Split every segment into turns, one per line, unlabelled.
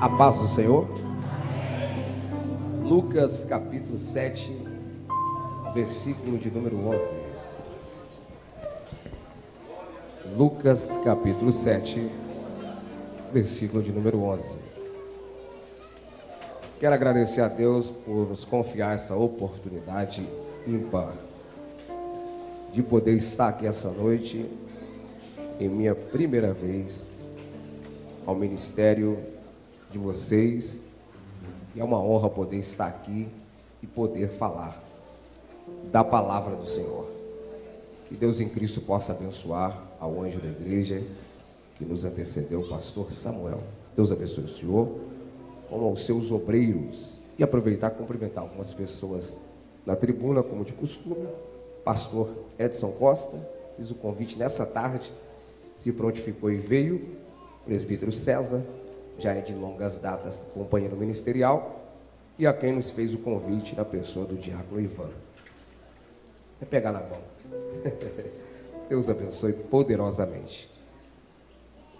A paz do Senhor. Lucas capítulo 7, versículo de número 11. Lucas capítulo 7, versículo de número 11. Quero agradecer a Deus por nos confiar essa oportunidade ímpar de poder estar aqui essa noite, em minha primeira vez ao ministério de vocês. E é uma honra poder estar aqui e poder falar da palavra do Senhor. Que Deus em Cristo possa abençoar ao anjo da igreja que nos antecedeu, o pastor Samuel. Deus abençoe o Senhor, como aos seus obreiros. E aproveitar e cumprimentar algumas pessoas na tribuna, como de costume. Pastor Edson Costa, fiz o convite nessa tarde, se prontificou e veio. Presbítero César, já é de longas datas companheiro ministerial, e a quem nos fez o convite na pessoa do diácono Ivan. É pegar na mão. Deus abençoe poderosamente.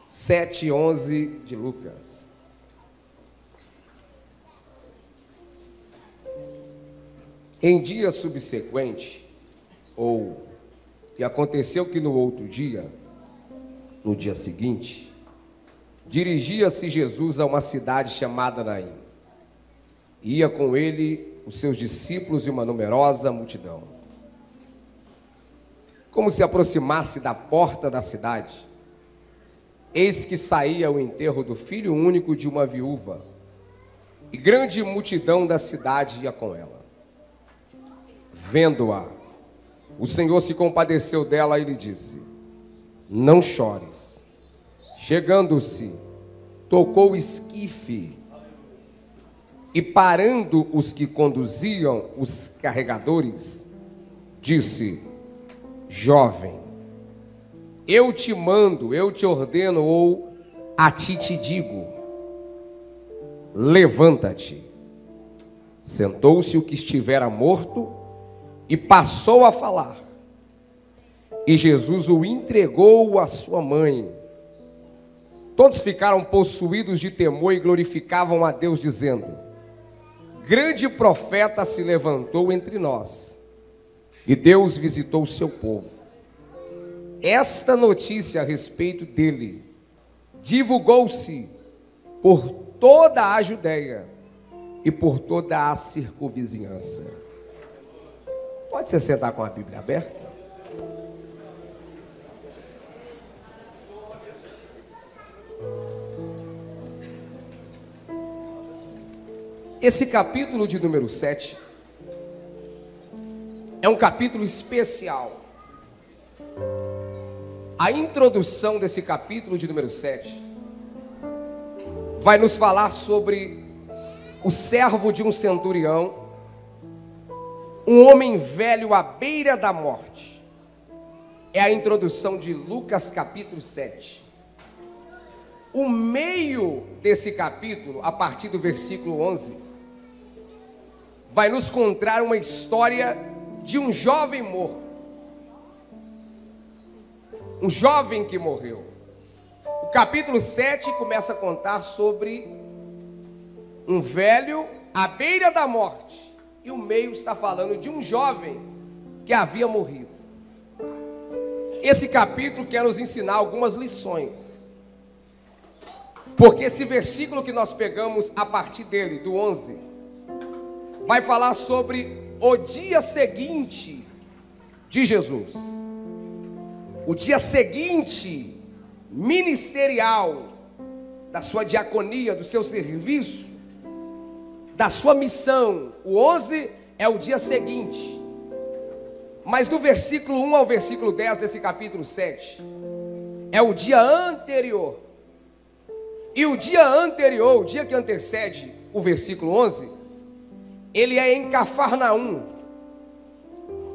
7 e 11 de Lucas. Em dia subsequente, ou e aconteceu que no outro dia, no dia seguinte, dirigia-se Jesus a uma cidade chamada Naim. Ia com ele os seus discípulos e uma numerosa multidão. Como se aproximasse da porta da cidade, eis que saía o enterro do filho único de uma viúva, e grande multidão da cidade ia com ela. Vendo-a, o Senhor se compadeceu dela e lhe disse: Não chores. Chegando-se, tocou o esquife e, parando os que conduziam os carregadores, disse: Jovem, eu te mando, eu te ordeno, ou a ti te digo: levanta-te. Sentou-se o que estivera morto e passou a falar. E Jesus o entregou à sua mãe. Todos ficaram possuídos de temor e glorificavam a Deus, dizendo: Grande profeta se levantou entre nós, e Deus visitou o seu povo. Esta notícia a respeito dele divulgou-se por toda a Judéia e por toda a circunvizinhança. Pode se sentar com a Bíblia aberta? Esse capítulo de número 7 é um capítulo especial. A introdução desse capítulo de número 7 vai nos falar sobre o servo de um centurião, um homem velho à beira da morte. É a introdução de Lucas capítulo 7. O meio desse capítulo, a partir do versículo 11, vai nos contar uma história de um jovem morto. Um jovem que morreu. O capítulo 7 começa a contar sobre um velho à beira da morte. E o meio está falando de um jovem que havia morrido. Esse capítulo quer nos ensinar algumas lições. Porque esse versículo que nós pegamos a partir dele, do 11, vai falar sobre o dia seguinte de Jesus. O dia seguinte ministerial da sua diaconia, do seu serviço, da sua missão. O 11 é o dia seguinte. Mas do versículo 1 ao versículo 10 desse capítulo 7 é o dia anterior. E o dia anterior, o dia que antecede o versículo 11, ele é em Cafarnaum.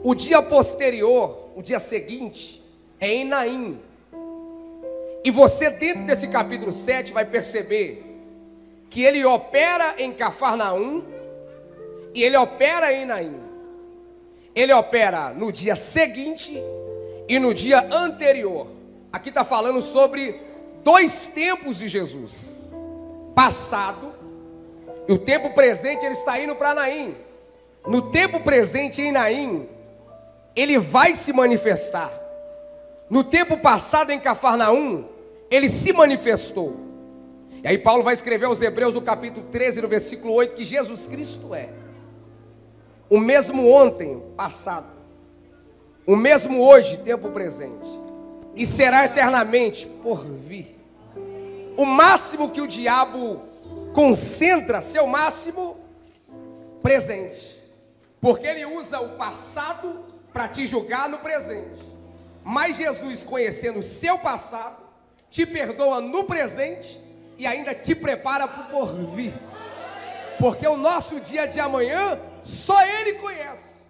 O dia posterior, o dia seguinte, é em Naim. E você, dentro desse capítulo 7, vai perceber que ele opera em Cafarnaum e ele opera em Naim. Ele opera no dia seguinte e no dia anterior. Aqui está falando sobre dois tempos de Jesus. passado, e o tempo presente ele está indo para Naim. No tempo presente em Naim, ele vai se manifestar. No tempo passado em Cafarnaum, ele se manifestou. E aí Paulo vai escrever aos Hebreus no capítulo 13, no versículo 8, que Jesus Cristo é o mesmo ontem, passado, o mesmo hoje, tempo presente, e será eternamente por vir. O máximo que o diabo concentra, seu máximo presente, porque ele usa o passado para te julgar no presente. Mas Jesus, conhecendo o seu passado, te perdoa no presente e ainda te prepara para o porvir. Porque o nosso dia de amanhã só Ele conhece.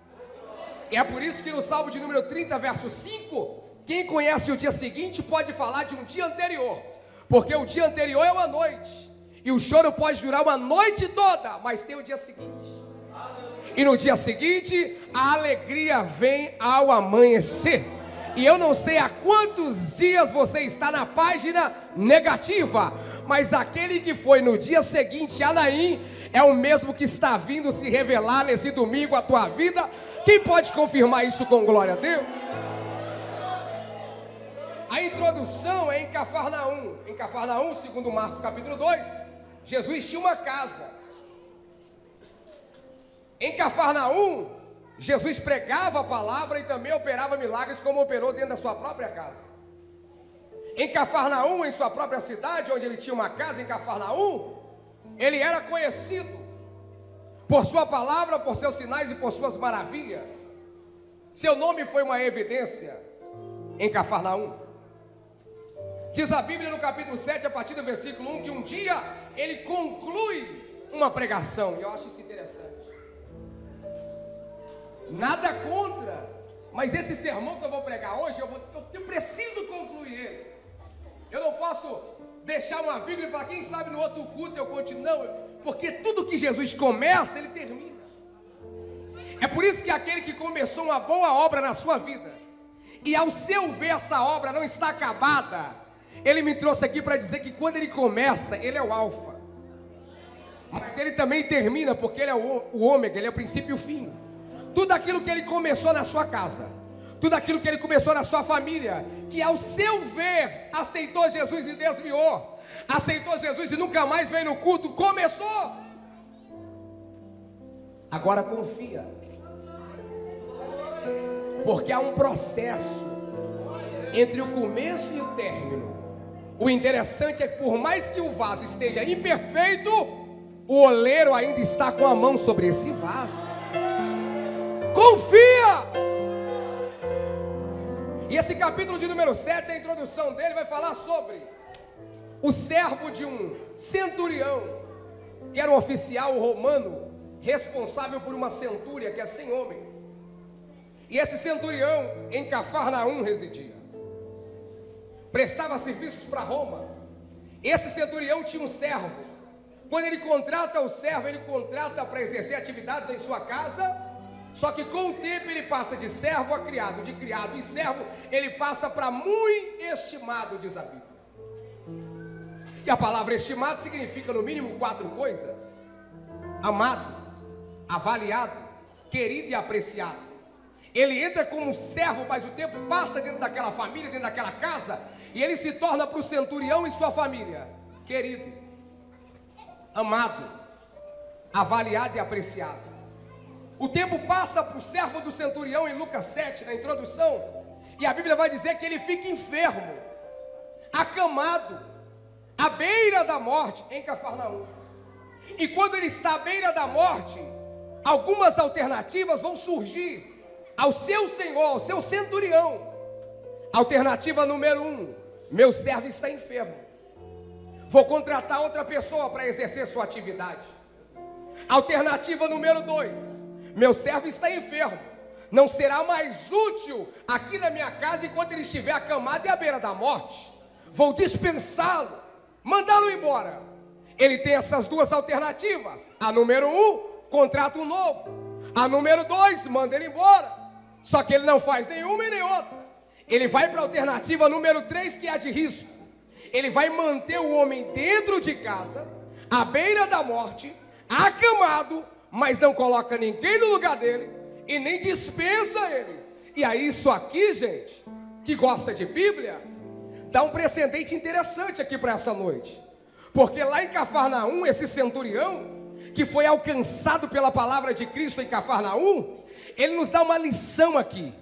E é por isso que no Salmo de número 30, verso 5, quem conhece o dia seguinte pode falar de um dia anterior, porque o dia anterior é uma noite, e o choro pode durar uma noite toda, mas tem o dia seguinte. E no dia seguinte, a alegria vem ao amanhecer. E eu não sei há quantos dias você está na página negativa, mas aquele que foi no dia seguinte a Naim é o mesmo que está vindo se revelar nesse domingo a tua vida. Quem pode confirmar isso com glória a Deus? A introdução é em Cafarnaum. Em Cafarnaum, segundo Marcos capítulo 2, Jesus tinha uma casa. Em Cafarnaum, Jesus pregava a palavra e também operava milagres como operou dentro da sua própria casa. Em Cafarnaum, em sua própria cidade, onde ele tinha uma casa em Cafarnaum, ele era conhecido por sua palavra, por seus sinais e por suas maravilhas. Seu nome foi uma evidência em Cafarnaum. Diz a Bíblia no capítulo 7, a partir do versículo 1, que um dia ele conclui uma pregação. E eu acho isso interessante. Nada contra, mas esse sermão que eu vou pregar hoje, eu, vou, eu, preciso concluir ele. Eu não posso deixar uma Bíblia e falar, quem sabe no outro culto eu continuo. Não, porque tudo que Jesus começa, ele termina. É por isso que aquele que começou uma boa obra na sua vida, e ao seu ver essa obra não está acabada, ele me trouxe aqui para dizer que quando ele começa, ele é o alfa. Mas ele também termina, porque ele é o, ômega, ele é o princípio e o fim. Tudo aquilo que ele começou na sua casa, tudo aquilo que ele começou na sua família, que ao seu ver aceitou Jesus e desviou, aceitou Jesus e nunca mais veio no culto, começou. Agora confia, porque há um processo entre o começo e o término. O interessante é que, por mais que o vaso esteja imperfeito, o oleiro ainda está com a mão sobre esse vaso. Confia! E esse capítulo de número 7, a introdução dele vai falar sobre o servo de um centurião, que era um oficial romano responsável por uma centúria, que é 100 homens. E esse centurião em Cafarnaum residia. Prestava serviços para Roma. Esse centurião tinha um servo. Quando ele contrata o servo, ele contrata para exercer atividades em sua casa só que com o tempo ele passa de servo a criado, de criado e servo, ele passa para muito estimado, diz a Bíblia. E a palavra estimado significa no mínimo quatro coisas: amado, avaliado, querido e apreciado. Ele entra como servo, mas o tempo passa dentro daquela família, dentro daquela casa, e ele se torna para o centurião e sua família querido, amado, avaliado e apreciado. O tempo passa para o servo do centurião em Lucas 7, na introdução, e a Bíblia vai dizer que ele fica enfermo, acamado, à beira da morte, em Cafarnaum. E quando ele está à beira da morte, algumas alternativas vão surgir ao seu senhor, ao seu centurião. Alternativa número um: meu servo está enfermo. Vou contratar outra pessoa para exercer sua atividade. Alternativa número dois: meu servo está enfermo. Não será mais útil aqui na minha casa enquanto ele estiver acamado e à beira da morte. Vou dispensá-lo, mandá-lo embora. Ele tem essas duas alternativas. A número um, contrato um novo. A número dois, manda ele embora. Só que ele não faz nenhuma e nem outra. Ele vai para a alternativa número três, que é a de risco. Ele vai manter o homem dentro de casa, à beira da morte, acamado, mas não coloca ninguém no lugar dele e nem dispensa ele. E aí, isso aqui, gente, que gosta de Bíblia, dá um precedente interessante aqui para essa noite. Porque lá em Cafarnaum, esse centurião, que foi alcançado pela palavra de Cristo em Cafarnaum, ele nos dá uma lição aqui.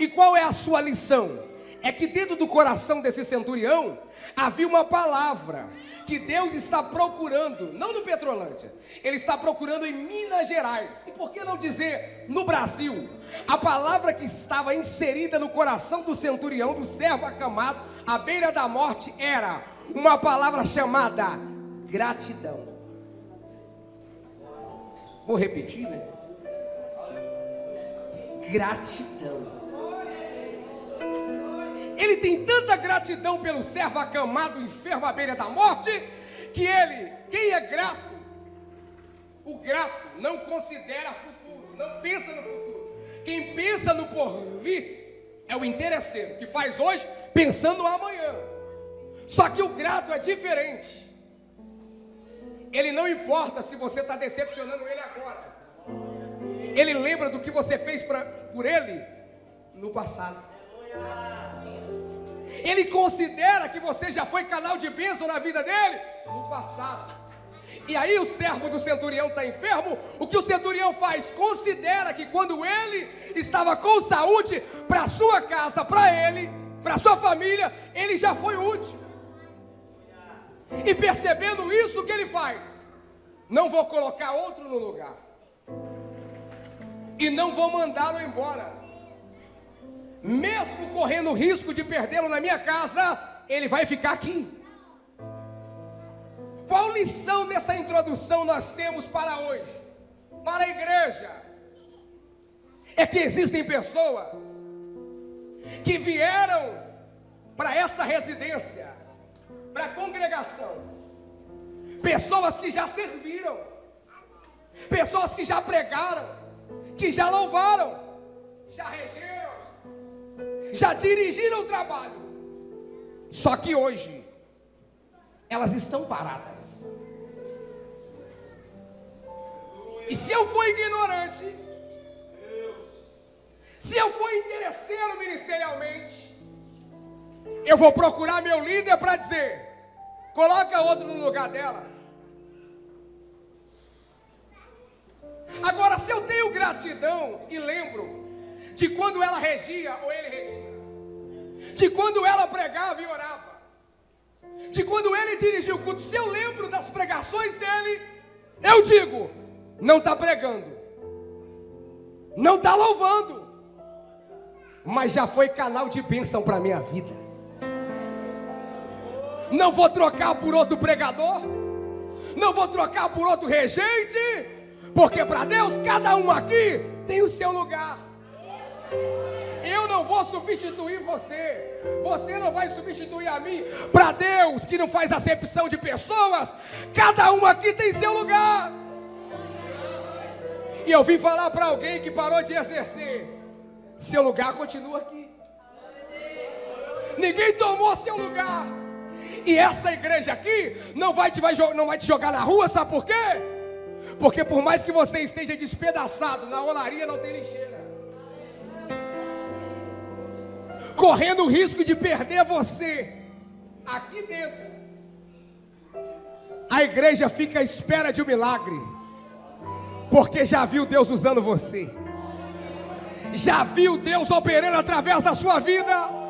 E qual é a sua lição? É que dentro do coração desse centurião havia uma palavra que Deus está procurando, não no Petrolândia, Ele está procurando em Minas Gerais. E por que não dizer no Brasil? A palavra que estava inserida no coração do centurião, do servo acamado, à beira da morte, era uma palavra chamada gratidão. Vou repetir, né? Gratidão. Ele tem tanta gratidão pelo servo acamado, enfermo à beira da morte, que ele, quem é grato, o grato não considera futuro, não pensa no futuro. Quem pensa no porvir é o interesseiro, que faz hoje pensando no amanhã. Só que o grato é diferente. Ele não importa se você está decepcionando ele agora. Ele lembra do que você fez pra, por ele no passado. Ele considera que você já foi canal de bênção na vida dele no passado. E aí o servo do centurião está enfermo, o que o centurião faz? Considera que quando ele estava com saúde para sua casa, para ele, para sua família, ele já foi útil. E percebendo isso, o que ele faz? Não vou colocar outro no lugar. E não vou mandá-lo embora mesmo correndo o risco de perdê-lo na minha casa, ele vai ficar aqui. Qual lição dessa introdução nós temos para hoje? Para a igreja? É que existem pessoas que vieram para essa residência, para a congregação, pessoas que já serviram, pessoas que já pregaram, que já louvaram, já regeram já dirigiram o trabalho. Só que hoje elas estão paradas. E se eu for ignorante, se eu for interesseiro ministerialmente, eu vou procurar meu líder para dizer: coloca outro no lugar dela. Agora, se eu tenho gratidão e lembro de quando ela regia ou ele regia, de quando ela pregava e orava, de quando ele dirigia o culto. Se eu lembro das pregações dele, eu digo: não está pregando, não está louvando, mas já foi canal de bênção para a minha vida. Não vou trocar por outro pregador, não vou trocar por outro regente, porque para Deus cada um aqui tem o seu lugar. Não vou substituir você. Você não vai substituir a mim. Para Deus, que não faz acepção de pessoas, cada um aqui tem seu lugar. E eu vim falar para alguém que parou de exercer. Seu lugar continua aqui. Ninguém tomou seu lugar. E essa igreja aqui não vai te, vai, não vai te jogar na rua, sabe por quê? Porque por mais que você esteja despedaçado, na olaria não tem lixeira. Correndo o risco de perder você aqui dentro. A igreja fica à espera de um milagre, porque já viu Deus usando você, já viu Deus operando através da sua vida.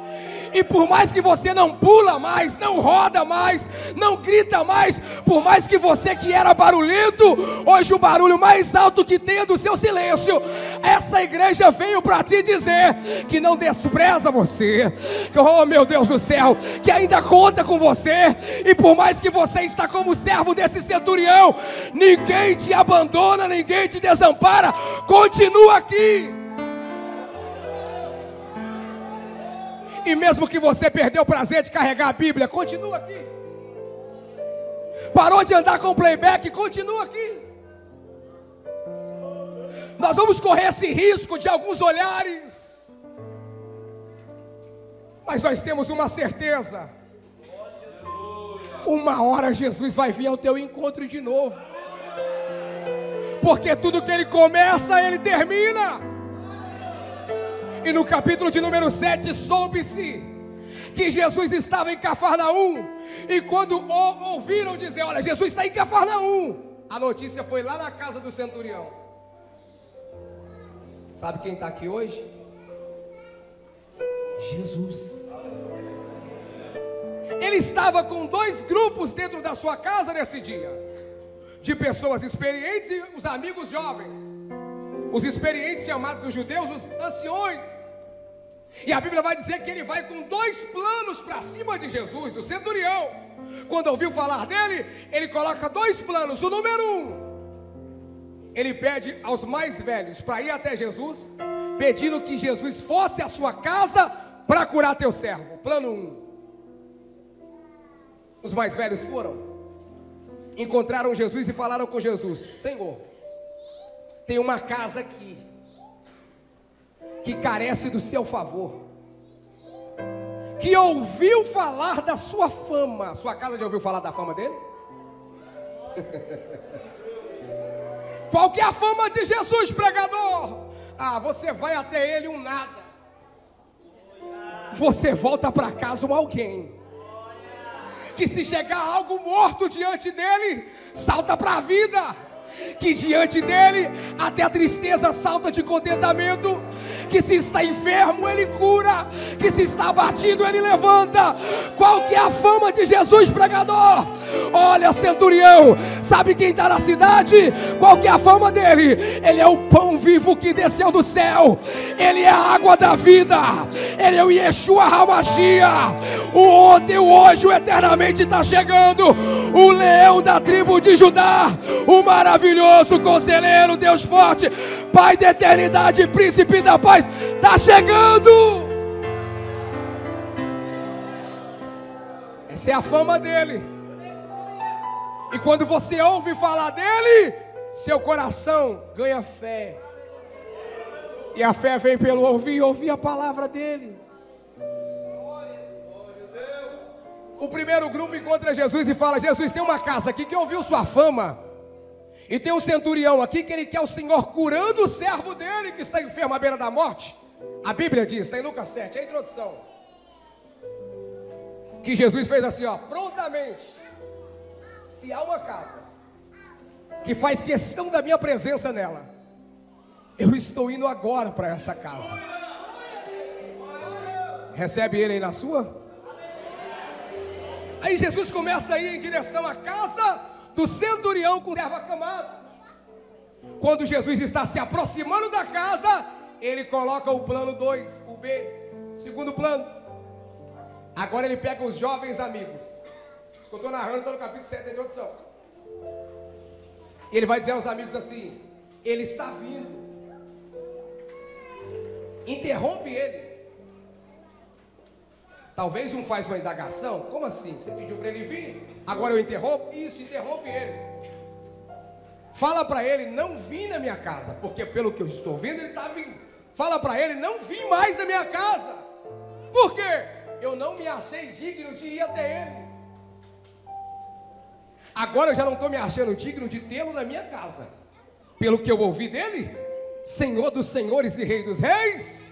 E por mais que você não pula mais, não roda mais, não grita mais, por mais que você que era barulhento, hoje o barulho mais alto que tem é do seu silêncio. Essa igreja veio para te dizer que não despreza você, que, oh meu Deus do céu, que ainda conta com você, e por mais que você está como servo desse centurião, ninguém te abandona, ninguém te desampara, continua aqui. E mesmo que você perdeu o prazer de carregar a Bíblia, continua aqui. Parou de andar com playback, continua aqui. Nós vamos correr esse risco de alguns olhares. Mas nós temos uma certeza. uma hora Jesus vai vir ao teu encontro de novo. Porque tudo que ele começa, ele termina. E no capítulo de número 7, soube-se que Jesus estava em Cafarnaum. E quando ouviram dizer: Olha, Jesus está em Cafarnaum, a notícia foi lá na casa do centurião. Sabe quem está aqui hoje? Jesus. Ele estava com dois grupos dentro da sua casa nesse dia: de pessoas experientes e os amigos jovens. Os experientes chamados dos judeus, os anciões. E a Bíblia vai dizer que ele vai com dois planos para cima de Jesus, do centurião. Quando ouviu falar dele, ele coloca dois planos. O número um, ele pede aos mais velhos para ir até Jesus, pedindo que Jesus fosse à sua casa para curar teu servo. Plano um. Os mais velhos foram, encontraram Jesus e falaram com Jesus: Senhor, tem uma casa aqui que carece do seu favor, que ouviu falar da sua fama. Sua casa já ouviu falar da fama dele? Qual é a fama de Jesus, pregador? Ah, você vai até ele um nada. Você volta para casa um alguém. Que se chegar algo morto diante dele, salta para a vida que diante dele até a tristeza salta de contentamento, que se está enfermo ele cura, que se está abatido ele levanta. Qual que é a fama de Jesus pregador? Olha, centurião, sabe quem está na cidade? Qual que é a fama dele? Ele é o pão vivo que desceu do céu. Ele é a água da vida. Ele é o Yeshua Hamashia. O ontem, o hoje, o eternamente está chegando. O leão da tribo de Judá, o maravilhoso conselheiro, Deus forte, Pai da eternidade, príncipe da paz, está chegando. Essa é a fama dele. E quando você ouve falar dele, seu coração ganha fé. E a fé vem pelo ouvir ouvir a palavra dele. O primeiro grupo encontra Jesus e fala: Jesus, tem uma casa aqui que ouviu sua fama. E tem um centurião aqui que ele quer o Senhor curando o servo dele que está enfermo à beira da morte. A Bíblia diz, está em Lucas 7, é a introdução. Que Jesus fez assim, ó, prontamente. Se há uma casa que faz questão da minha presença nela, eu estou indo agora para essa casa. Recebe ele aí na sua? Aí Jesus começa a ir em direção à casa do centurião com servo acamado. Quando Jesus está se aproximando da casa, ele coloca o plano 2, o B, segundo plano. Agora ele pega os jovens amigos. Estou narrando, está no capítulo 7 da introdução. Ele vai dizer aos amigos assim: Ele está vindo. Interrompe ele. Talvez um faz uma indagação. Como assim? Você pediu para ele vir? Agora eu interrompo? Isso, interrompe ele. Fala para ele não vir na minha casa, porque pelo que eu estou vendo ele está vindo. Fala para ele não vir mais na minha casa. Por quê? Eu não me achei digno de ir até ele. Agora eu já não estou me achando digno de tê-lo na minha casa. Pelo que eu ouvi dele, Senhor dos senhores e Rei dos reis.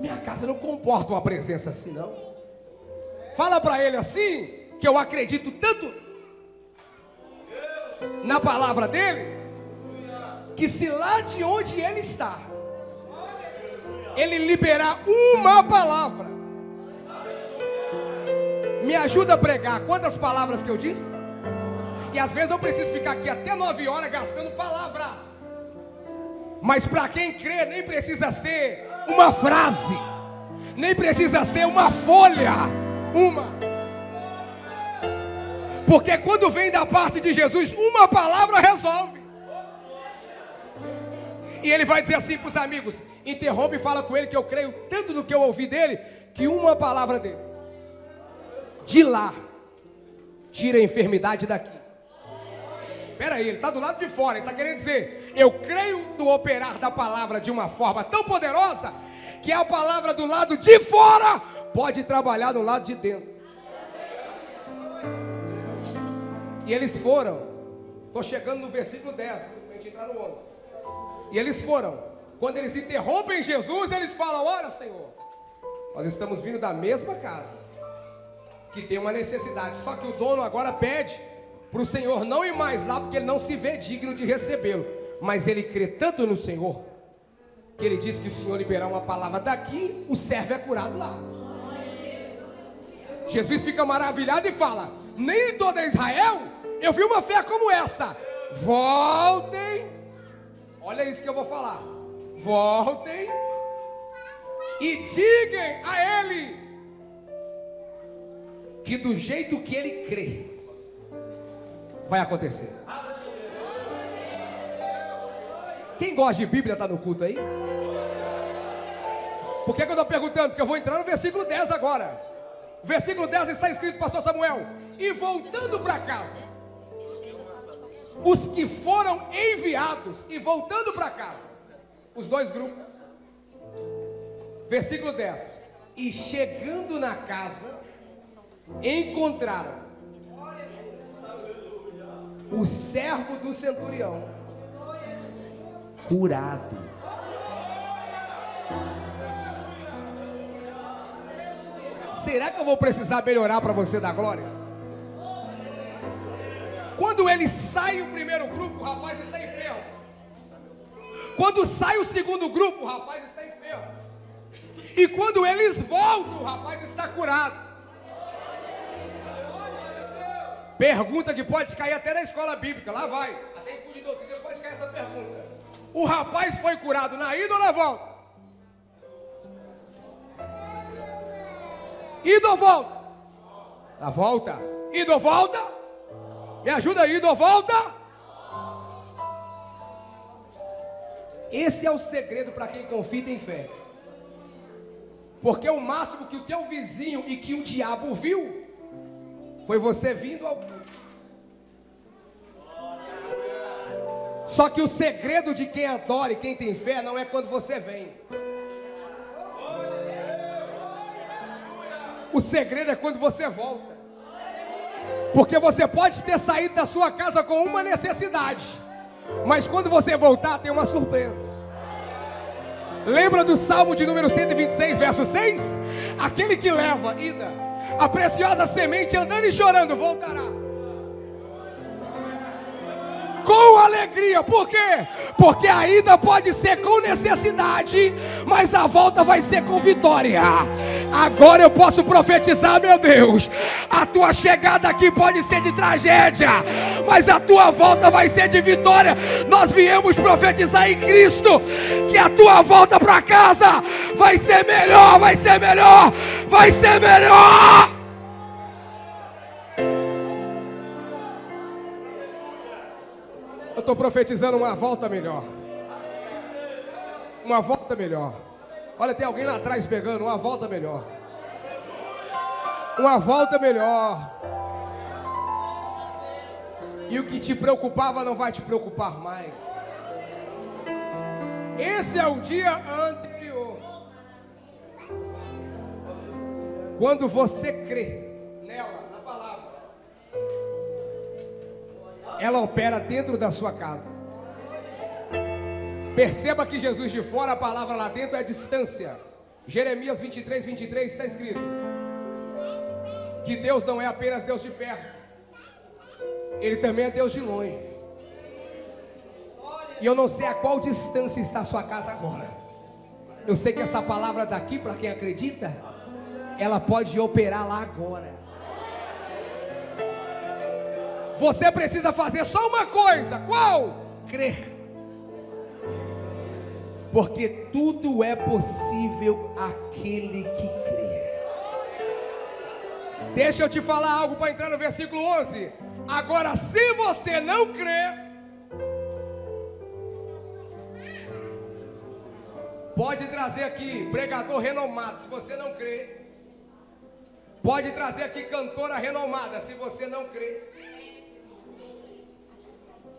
Minha casa não comporta uma presença assim, não. Fala para ele assim, que eu acredito tanto na palavra dele, que se lá de onde ele está, ele liberar uma palavra, me ajuda a pregar quantas palavras que eu disse? E às vezes eu preciso ficar aqui até nove horas gastando palavras. Mas para quem crê, nem precisa ser uma frase, nem precisa ser uma folha, uma. Porque quando vem da parte de Jesus, uma palavra resolve. E ele vai dizer assim para os amigos: interrompe e fala com ele que eu creio tanto no que eu ouvi dele, que uma palavra dele, de lá, tira a enfermidade daqui. Espera aí, ele está do lado de fora, ele está querendo dizer: eu creio no operar da palavra de uma forma tão poderosa, que a palavra do lado de fora pode trabalhar do lado de dentro. E eles foram. Estou chegando no versículo 10, para a gente entrar no 11. E eles foram. Quando eles interrompem Jesus, eles falam: Olha, Senhor, nós estamos vindo da mesma casa, que tem uma necessidade. Só que o dono agora pede para o Senhor não ir mais lá, porque ele não se vê digno de recebê-lo. Mas ele crê tanto no Senhor, que ele diz que o Senhor liberar uma palavra daqui, o servo é curado lá. Jesus fica maravilhado e fala: Nem em toda Israel eu vi uma fé como essa. Voltem, olha isso que eu vou falar. Voltem e digam a ele que do jeito que ele crê, vai acontecer. Quem gosta de Bíblia está no culto aí? Por que, que eu estou perguntando? Porque eu vou entrar no versículo 10 agora. O versículo 10 está escrito, pastor Samuel. E voltando para casa, os que foram enviados e voltando para casa, os dois grupos. Versículo 10. E chegando na casa, encontraram o servo do centurião curado. Será que eu vou precisar melhorar para você dar glória? Quando ele sai o primeiro grupo, o rapaz está enfermo. Quando sai o segundo grupo, o rapaz está enfermo. E quando eles voltam, o rapaz está curado. Pergunta que pode cair até na escola bíblica. Lá vai. Até em de doutrina pode cair essa pergunta. O rapaz foi curado na ida ou na volta? Ida ou volta? Na volta. Ida ou volta? Me ajuda aí, ida ou volta? Esse é o segredo para quem confia e tem fé. Porque o máximo que o teu vizinho e que o diabo viu foi você vindo ao culto. Só que o segredo de quem adora e quem tem fé não é quando você vem. O segredo é quando você volta. Porque você pode ter saído da sua casa com uma necessidade, mas quando você voltar, tem uma surpresa. Lembra do Salmo de número 126, verso 6? Aquele que leva, ida, a preciosa semente andando e chorando, voltará. Com alegria, por quê? Porque a ida pode ser com necessidade, mas a volta vai ser com vitória. Agora eu posso profetizar, meu Deus. A tua chegada aqui pode ser de tragédia, mas a tua volta vai ser de vitória. Nós viemos profetizar em Cristo que a tua volta para casa vai ser melhor, vai ser melhor, vai ser melhor. Eu estou profetizando uma volta melhor. Uma volta melhor. Olha, tem alguém lá atrás pegando uma volta melhor. Uma volta melhor. E o que te preocupava não vai te preocupar mais. Esse é o dia anterior. Quando você crê nela, na palavra, ela opera dentro da sua casa. Perceba que Jesus de fora, a palavra lá dentro é distância. Jeremias 23, 23 está escrito: Que Deus não é apenas Deus de perto, Ele também é Deus de longe. E eu não sei a qual distância está a sua casa agora. Eu sei que essa palavra daqui, para quem acredita, ela pode operar lá agora. Você precisa fazer só uma coisa: qual? Crer porque tudo é possível aquele que crê. Deixa eu te falar algo para entrar no versículo 11. Agora, se você não crê, pode trazer aqui pregador renomado, se você não crê. Pode trazer aqui cantora renomada, se você não crê.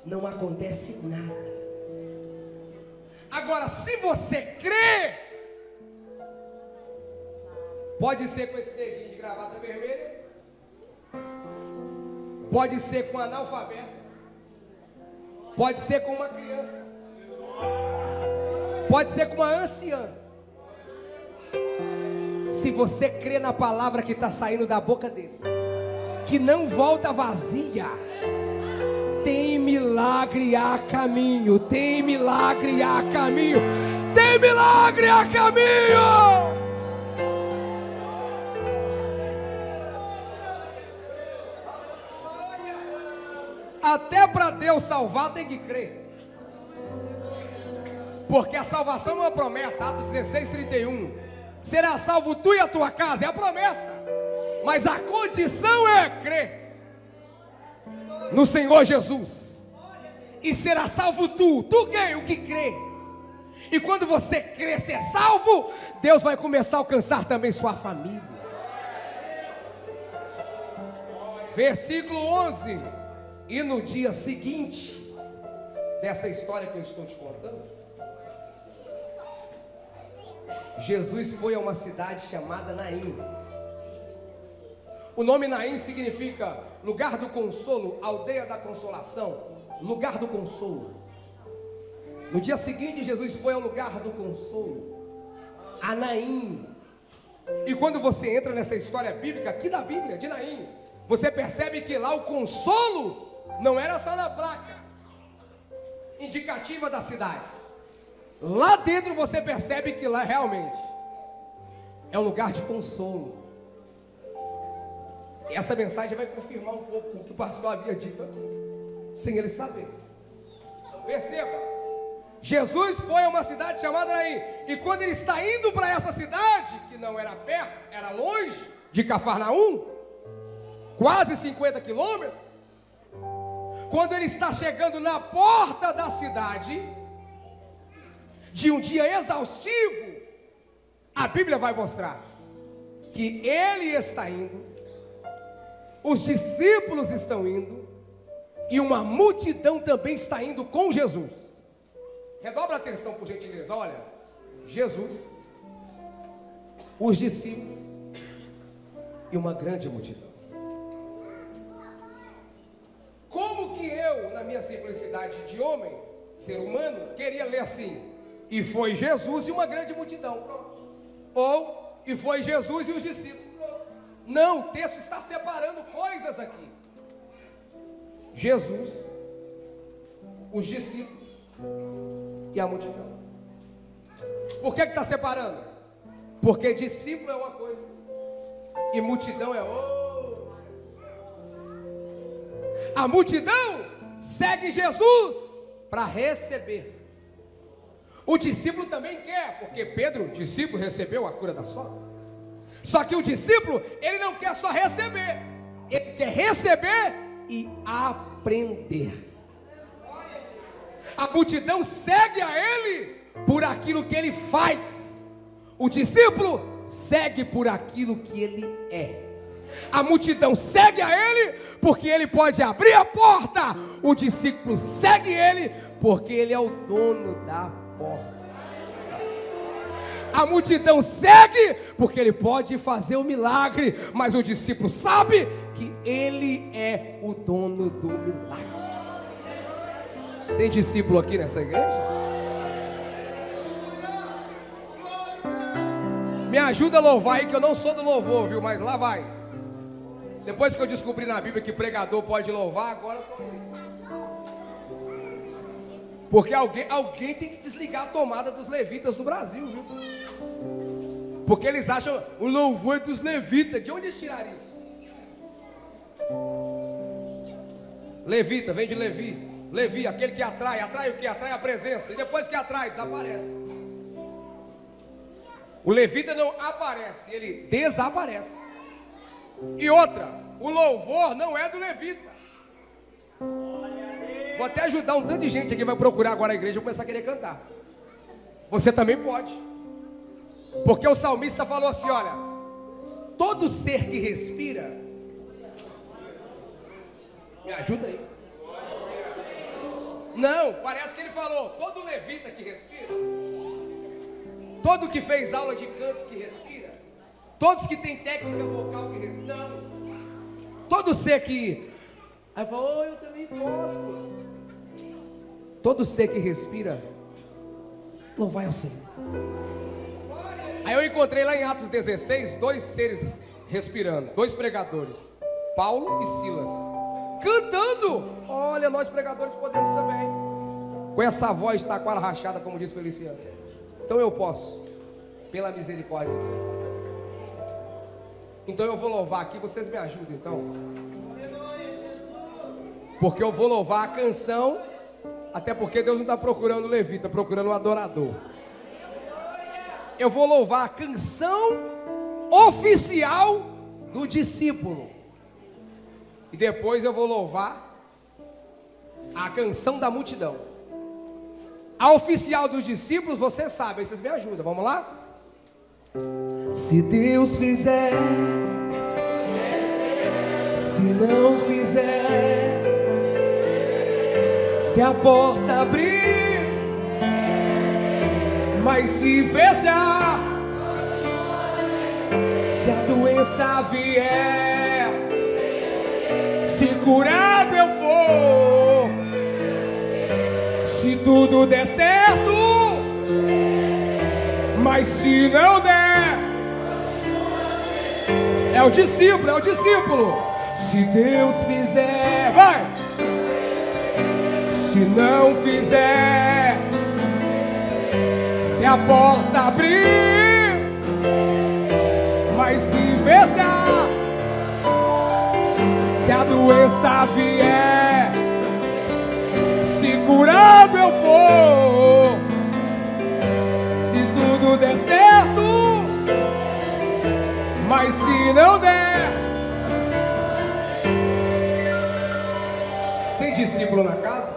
Não acontece nada. Agora, se você crê, pode ser com esse neguinho de gravata vermelha, Pode ser com analfabeto. Pode ser com uma criança. Pode ser com uma anciã. Se você crê na palavra que está saindo da boca dele, que não volta vazia, tem milagre a caminho, tem milagre a caminho, tem milagre a caminho. Até para Deus salvar tem que crer. Porque a salvação é uma promessa, Atos 16, 31. Será salvo tu e a tua casa, é a promessa. Mas a condição é crer no Senhor Jesus. E será salvo tu. Tu quem? O que crê. E quando você crê ser salvo, Deus vai começar a alcançar também sua família. Versículo 11. E no dia seguinte dessa história que eu estou te contando, Jesus foi a uma cidade chamada Naim. O nome Naim significa lugar do consolo, aldeia da consolação, lugar do consolo. No dia seguinte, Jesus foi ao lugar do consolo, a Naim. E quando você entra nessa história bíblica, aqui da Bíblia, de Naim, você percebe que lá o consolo não era só na placa indicativa da cidade. Lá dentro você percebe que lá realmente é um lugar de consolo. Essa mensagem vai confirmar um pouco o que o pastor havia dito aqui, sem ele saber. Perceba, Jesus foi a uma cidade chamada Naim, e quando ele está indo para essa cidade, que não era perto, era longe de Cafarnaum, quase 50 quilômetros, quando ele está chegando na porta da cidade, de um dia exaustivo, a Bíblia vai mostrar que ele está indo, os discípulos estão indo, e uma multidão também está indo com Jesus. Redobra a atenção, por gentileza. Olha, Jesus, os discípulos e uma grande multidão. Como que eu, na minha simplicidade de homem, ser humano, queria ler assim? E foi Jesus e uma grande multidão. Ou, e foi Jesus e os discípulos. Não, o texto está separando coisas aqui. Jesus, os discípulos e a multidão. Por que está separando? Porque discípulo é uma coisa e multidão é outra. A multidão segue Jesus para receber. O discípulo também quer, porque Pedro, discípulo, recebeu a cura da sogra. Só que o discípulo, ele não quer só receber, ele quer receber e aprender. A multidão segue a ele por aquilo que ele faz. O discípulo segue por aquilo que ele é. A multidão segue a ele porque ele pode abrir a porta. O discípulo segue ele porque ele é o dono da porta. A multidão segue porque ele pode fazer o milagre, mas o discípulo sabe que ele é o dono do milagre. Tem discípulo aqui nessa igreja? Me ajuda a louvar aí, que eu não sou do louvor, viu? Mas lá vai. Depois que eu descobri na Bíblia que pregador pode louvar, agora eu tô Porque alguém, alguém tem que desligar a tomada dos levitas do Brasil, viu? Porque eles acham o louvor dos levitas. De onde eles tiraram isso? Levita, vem de Levi. Levi, aquele que atrai, atrai o que? Atrai a presença. E depois que atrai, desaparece. O levita não aparece, ele desaparece. E outra, o louvor não é do levita. Vou até ajudar um tanto de gente aqui vai procurar agora a igreja e começar a querer cantar. Você também pode. Porque o salmista falou assim: olha, todo ser que respira, me ajuda aí. Não, parece que ele falou: todo levita que respira, todo que fez aula de canto que respira, Todos que têm técnica vocal que Não. Todo ser que Aí falou, oh, eu também posso. Todo ser que respira, louvar ao Senhor. Aí eu encontrei lá em Atos 16 dois seres respirando, dois pregadores, Paulo e Silas, cantando. Olha, nós pregadores podemos também. Com essa voz taquara rachada, como diz Feliciano. Então eu posso, pela misericórdia de Deus. Então eu vou louvar aqui, vocês me ajudem então. Porque eu vou louvar a canção, até porque Deus não está procurando o levita, procurando o adorador. Eu vou louvar a canção oficial do discípulo. E depois eu vou louvar a canção da multidão. A oficial dos discípulos, vocês sabem, vocês me ajudam. Vamos lá? Se Deus fizer, se não fizer, se a porta abrir, mas se fechar, se a doença vier, se curado eu for, se tudo der certo, mas se não der, é o discípulo, é o discípulo. Se Deus fizer, vai. Se não fizer, se a porta abrir, mas se fechar, se a doença vier, se curado eu for, se tudo der certo, mas se não der, tem discípulo na casa?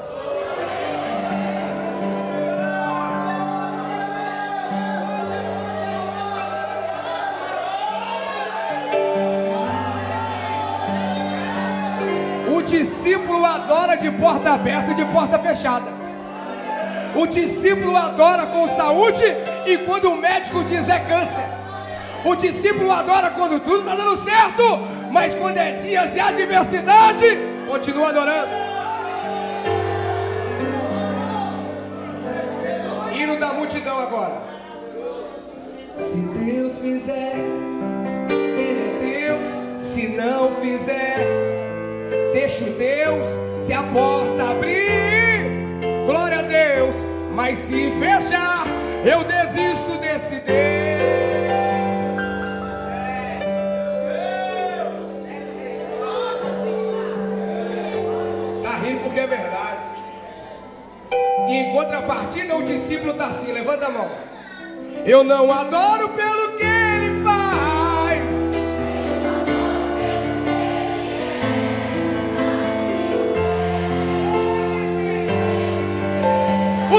Porta aberta e de porta fechada. O discípulo adora com saúde e quando o médico diz é câncer. O discípulo adora quando tudo está dando certo, mas quando é dias de adversidade, continua adorando. Hino da multidão agora. Se Deus fizer, Ele é Deus. Se não fizer, deixa o Deus. Se a Mas se fechar, eu desisto desse Deus. Está rindo porque é verdade. E em contrapartida, o discípulo está assim: levanta a mão. Eu não adoro pelo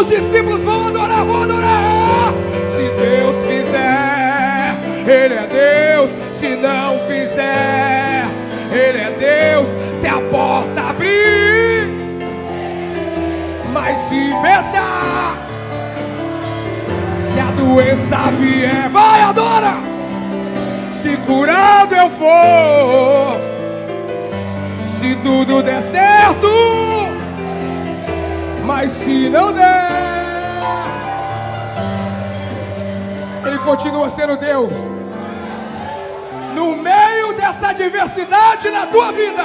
Os discípulos vão adorar, vão adorar. Se Deus fizer, Ele é Deus. Se não fizer, Ele é Deus. Se a porta abrir, mas se fechar, se a doença vier, vai, adora. Se curado eu for, se tudo der certo, mas se não der, Ele continua sendo Deus. No meio dessa adversidade na tua vida,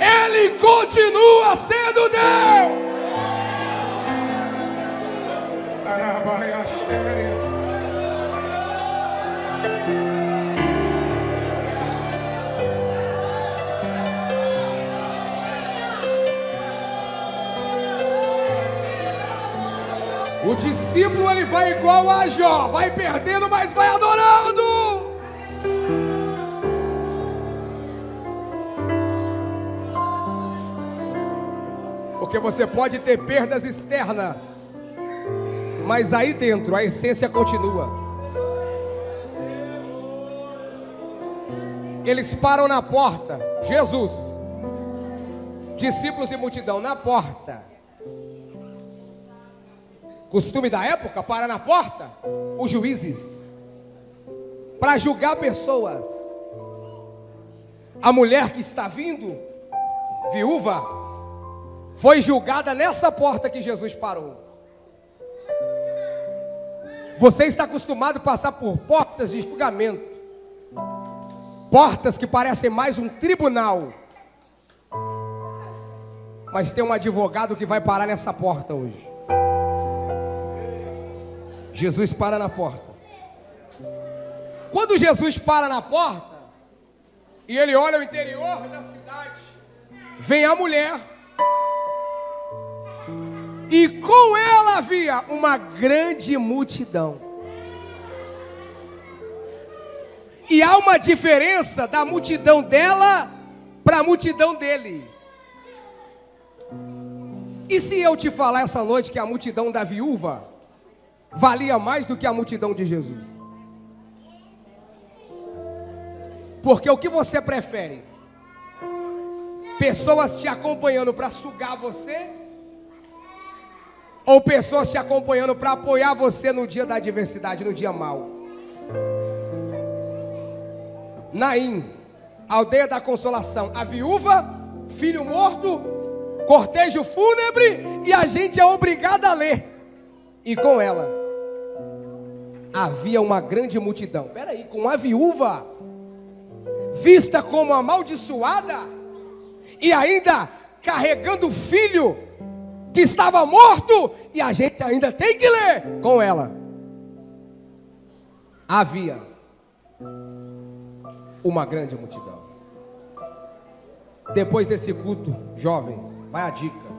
Ele continua sendo Deus. O discípulo ele vai igual a Jó, vai perdendo, mas vai adorando. Porque você pode ter perdas externas, mas aí dentro a essência continua. Eles param na porta, Jesus, discípulos e multidão na porta. Costume da época, parar na porta, os juízes, para julgar pessoas. A mulher que está vindo viúva foi julgada nessa porta que Jesus parou. Você está acostumado a passar por portas de julgamento, portas que parecem mais um tribunal. Mas tem um advogado que vai parar nessa porta hoje. Jesus para na porta. Quando Jesus para na porta e ele olha o interior da cidade, vem a mulher. E com ela havia uma grande multidão. E há uma diferença da multidão dela para a multidão dele. E se eu te falar essa noite que a multidão da viúva valia mais do que a multidão de Jesus? Porque o que você prefere? Pessoas te acompanhando para sugar você? Ou pessoas te acompanhando para apoiar você no dia da adversidade, no dia mal? Naim, aldeia da consolação, a viúva, filho morto, cortejo fúnebre e a gente é obrigado a ler. E com ela havia uma grande multidão. Peraí, com a viúva vista como amaldiçoada e ainda carregando o filho que estava morto e a gente ainda tem que ler com ela. Havia uma grande multidão. Depois desse culto, jovens, vai a dica.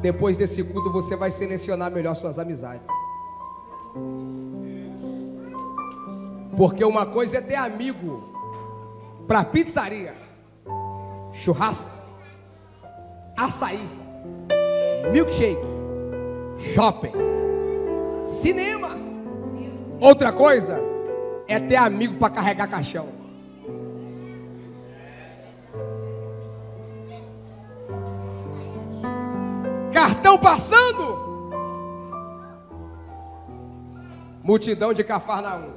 Depois desse culto, você vai selecionar melhor suas amizades. Porque uma coisa é ter amigo para pizzaria, churrasco, açaí, milkshake, shopping, cinema. Outra coisa é ter amigo para carregar caixão. Cartão passando. Multidão de Cafarnaum.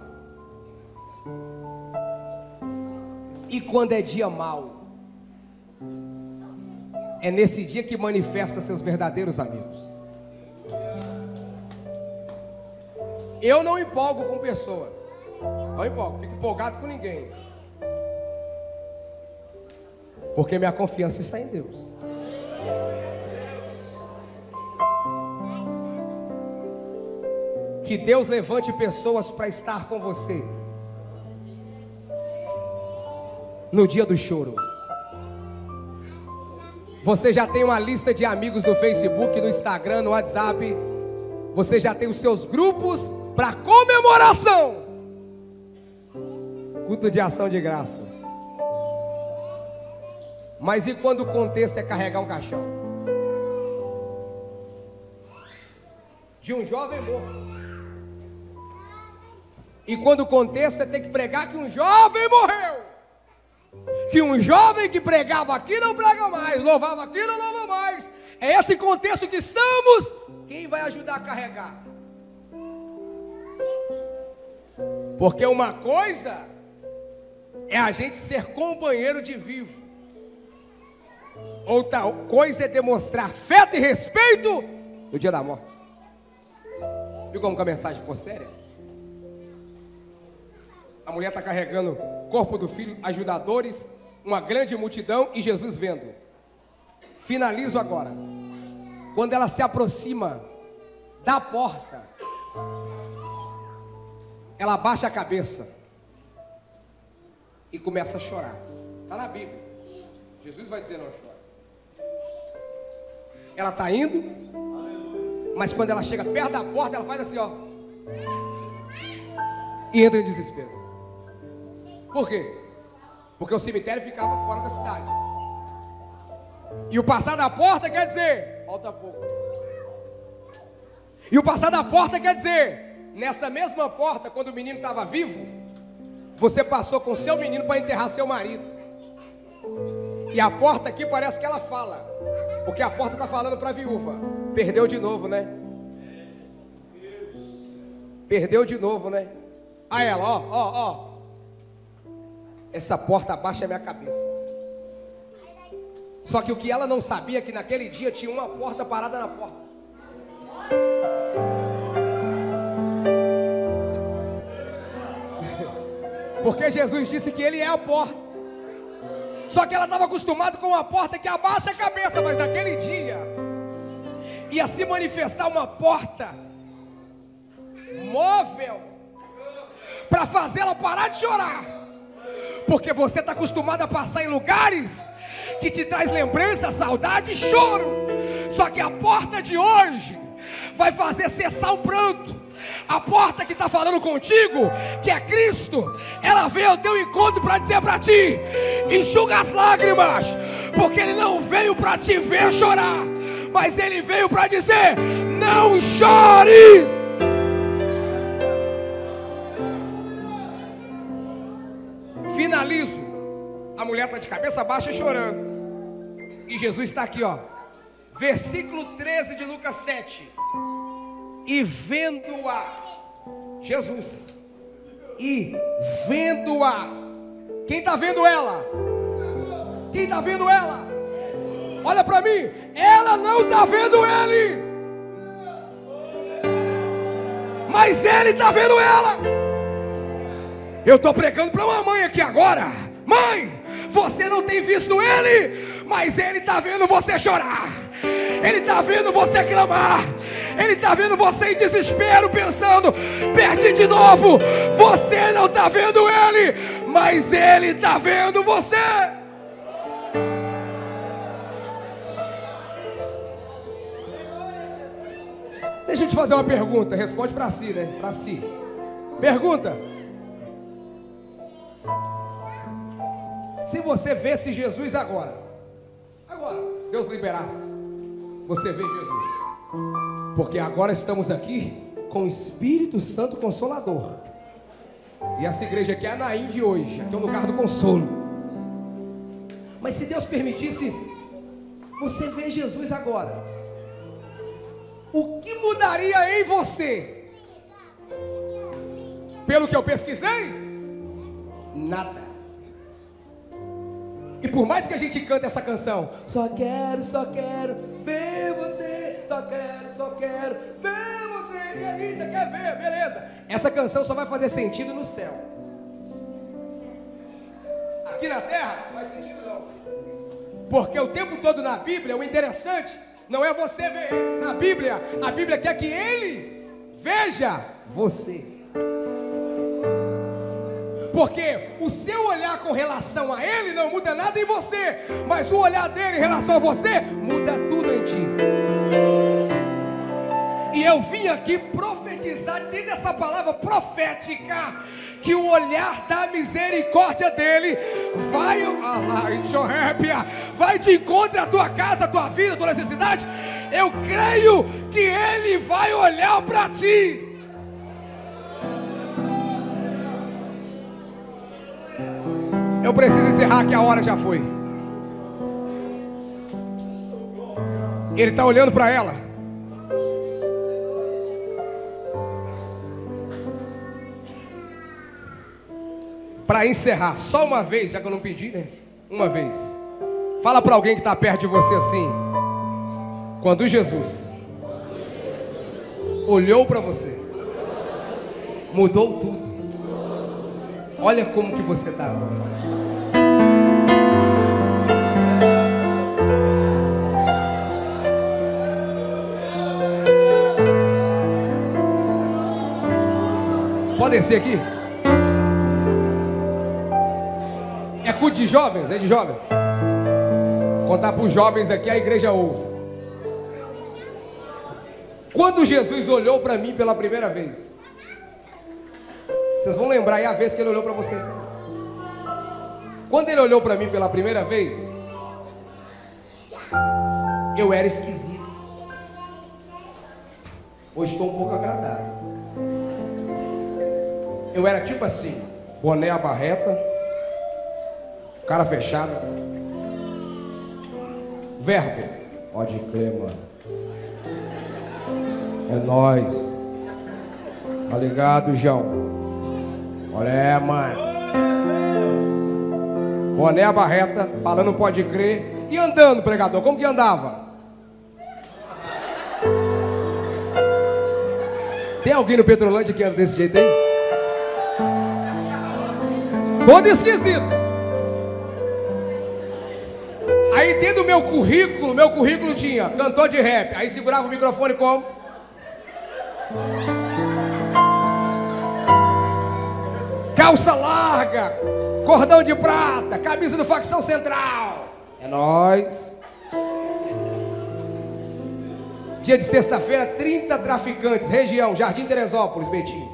E quando é dia mau, é nesse dia que manifesta seus verdadeiros amigos. Eu não empolgo com pessoas. Não empolgo, fico empolgado com ninguém. Porque minha confiança está em Deus. Que Deus levante pessoas para estar com você. no dia do choro. Você já tem uma lista de amigos no Facebook, no Instagram, no WhatsApp. Você já tem os seus grupos para comemoração. Culto de ação de graças. Mas e quando o contexto é carregar um caixão? De um jovem morto. E quando o contexto é ter que pregar que um jovem morreu que um jovem que pregava aqui não prega mais, louvava aqui não louva mais. É esse contexto que estamos. Quem vai ajudar a carregar? Porque uma coisa é a gente ser companheiro de vivo. Outra coisa é demonstrar fé e respeito no dia da morte. Viu como a mensagem ficou séria? A mulher está carregando o corpo do filho, ajudadores, uma grande multidão e Jesus vendo. Finalizo agora. Quando ela se aproxima da porta, ela baixa a cabeça e começa a chorar. Está na Bíblia. Jesus vai dizer: não chore. Ela está indo, mas quando ela chega perto da porta, ela faz assim, ó. E entra em desespero. Por quê? Porque o cemitério ficava fora da cidade. E o passar da porta quer dizer, falta pouco. E o passar da porta quer dizer, nessa mesma porta, quando o menino estava vivo, você passou com seu menino para enterrar seu marido. E a porta aqui parece que ela fala, porque a porta está falando para a viúva. Perdeu de novo, né? Perdeu de novo, né? A ela, ó, ó, ó essa porta abaixa a minha cabeça. Só que o que ela não sabia é que naquele dia tinha uma porta parada na porta. Porque Jesus disse que Ele é a porta. Só que ela estava acostumada com uma porta que abaixa a cabeça, mas naquele dia ia se manifestar uma porta móvel para fazê-la parar de chorar. Porque você está acostumado a passar em lugares que te traz lembrança, saudade e choro. Só que a porta de hoje vai fazer cessar o pranto. A porta que está falando contigo, que é Cristo, ela veio ao teu encontro para dizer para ti: enxuga as lágrimas, porque Ele não veio para te ver chorar, mas Ele veio para dizer: não chores. A mulher está de cabeça baixa chorando. E Jesus está aqui, ó. Versículo 13 de Lucas 7. E vendo-a, Jesus, e vendo-a, quem está vendo ela? Quem está vendo ela? Olha para mim, ela não está vendo ele, mas ele está vendo ela. Eu estou pregando para uma mãe aqui agora, mãe. Você não tem visto ele, mas ele está vendo você chorar. Ele está vendo você clamar. Ele está vendo você em desespero, pensando: perdi de novo. Você não está vendo ele, mas ele está vendo você. Deixa eu te fazer uma pergunta. Responde para si, né? Para si. Pergunta. Se você vesse Jesus agora, agora, Deus liberasse, você vê Jesus, porque agora estamos aqui com o Espírito Santo Consolador, e essa igreja aqui é a Naim de hoje, aqui é o lugar do consolo. Mas se Deus permitisse, você vê Jesus agora, o que mudaria em você? Pelo que eu pesquisei, nada. E por mais que a gente cante essa canção, só quero, só quero ver você, só quero, só quero ver você. E aí, você quer ver? Beleza. Essa canção só vai fazer sentido no céu. Aqui na terra, não faz sentido não. Porque o tempo todo na Bíblia, o interessante não é você ver. Na Bíblia, a Bíblia quer que ele veja você. Porque o seu olhar com relação a ele não muda nada em você, mas o olhar dele em relação a você muda tudo em ti. E eu vim aqui profetizar dentro dessa palavra profética que o olhar da misericórdia dele vai, vai de encontro à tua casa, à tua vida, à tua necessidade. Eu creio que ele vai olhar para ti. Eu preciso encerrar que a hora já foi. Ele está olhando para ela. Para encerrar, só uma vez, já que eu não pedi, né? Uma vez. Fala para alguém que está perto de você assim. Quando Jesus olhou para você, mudou tudo. Olha como que você está agora. Pode descer aqui. É culto de jovens? É de jovem? Contar para os jovens aqui, a igreja ouve. Quando Jesus olhou para mim pela primeira vez, vocês vão lembrar aí a vez que ele olhou para vocês. Quando ele olhou para mim pela primeira vez, eu era esquisito. Hoje estou um pouco agradável. Eu era tipo assim, boné a barreta, cara fechada. Verbo, pode crer, mano. É nós. Tá ligado, João? Olha, é, mano. Boné a barreta, falando pode crer. E andando, pregador, como que andava? Tem alguém no Petrolândia que anda desse jeito aí? Todo esquisito. Aí dentro do meu currículo, meu currículo tinha cantor de rap. Aí segurava o microfone como? Calça larga, cordão de prata, camisa do facção central. É nós. Dia de sexta-feira, 30 traficantes, região, Jardim Teresópolis, Betinho.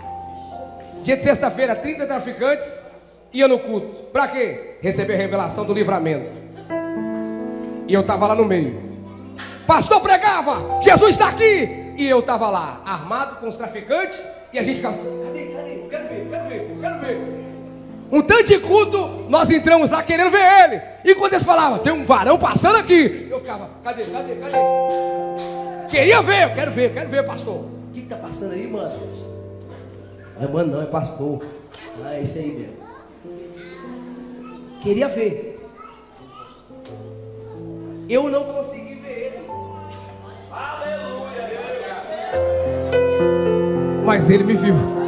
Dia de sexta-feira, 30 traficantes ia no culto. Para quê? Receber a revelação do livramento. E eu estava lá no meio. Pastor pregava, Jesus está aqui. E eu estava lá, armado com os traficantes. E a gente ficava assim: cadê, cadê? Um tanto de culto, nós entramos lá querendo ver ele. E quando eles falavam, tem um varão passando aqui. Eu ficava, cadê, cadê, cadê? Queria ver, eu quero ver, quero ver, pastor. O que está passando aí, mano? Não é mano, não, é pastor. Ah, é esse aí mesmo. Queria ver. Eu não consegui ver ele. Aleluia. Mas ele me viu.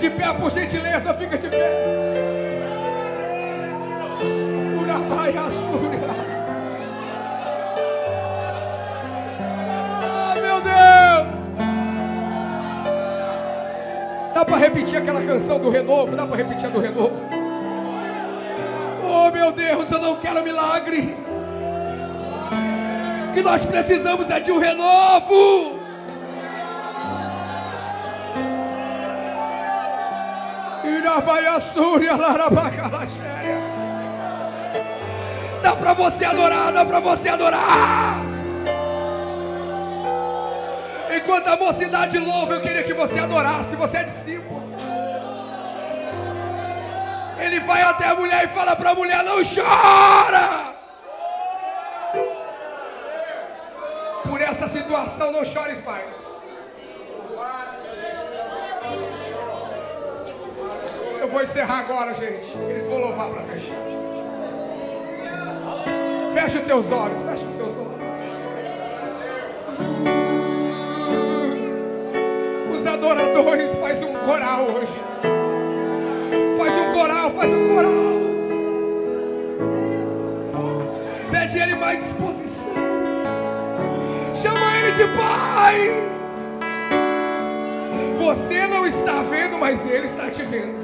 De pé, por gentileza, fica de pé. Urabaia Súria. Ah, meu Deus. Dá para repetir aquela canção do renovo? Dá para repetir a do renovo? Oh meu Deus, eu não quero milagre. O que nós precisamos é de um renovo. Dá para você adorar, dá para você adorar. Enquanto a mocidade louva, eu queria que você adorasse. Você é discípulo. Ele vai até a mulher e fala para a mulher: Não chora. Por essa situação, não chores mais. Vou encerrar agora, gente. Eles vão louvar para fechar. Fecha os teus olhos, fecha os teus olhos. Os adoradores faz um coral hoje. Faz um coral, faz um coral. Pede ele mais disposição. Chama ele de pai. Você não está vendo, mas ele está te vendo.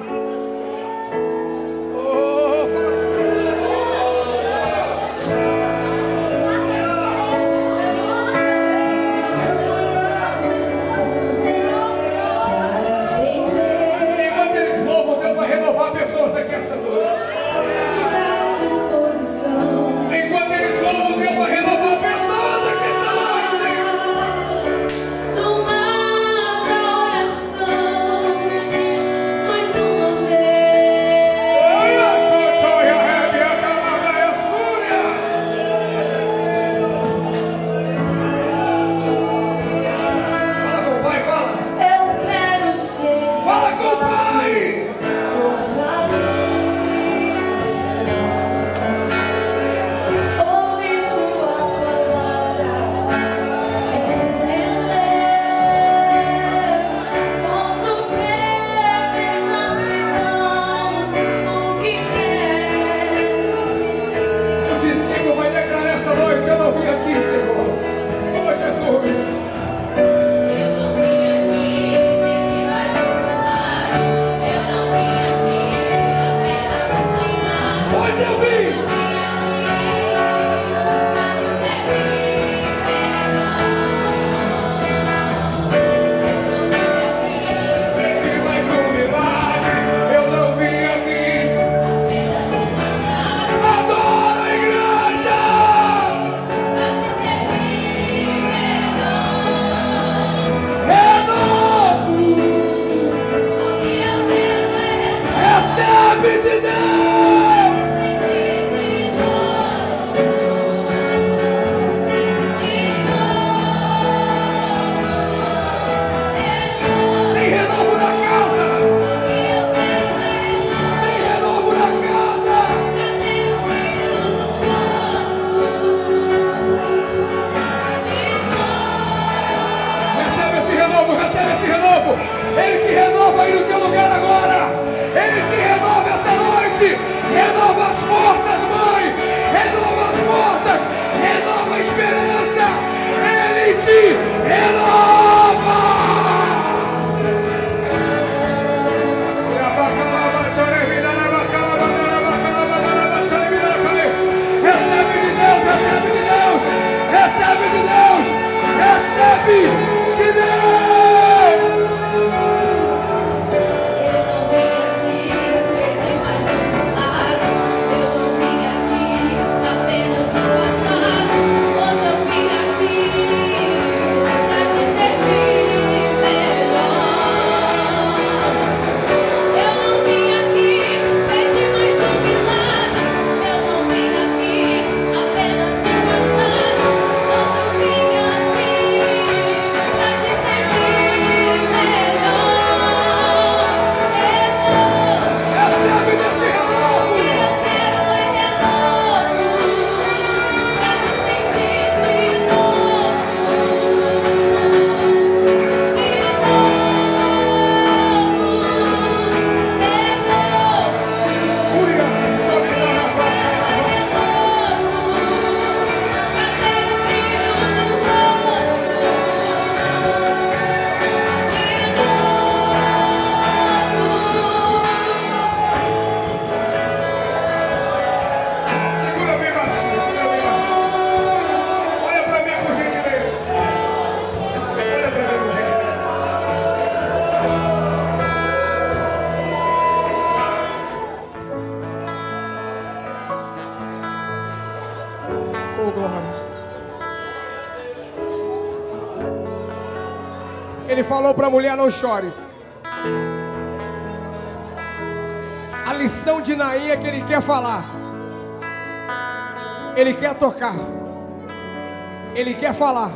Para a mulher: Não chores. A lição de Naim é que ele quer falar, ele quer tocar, ele quer falar,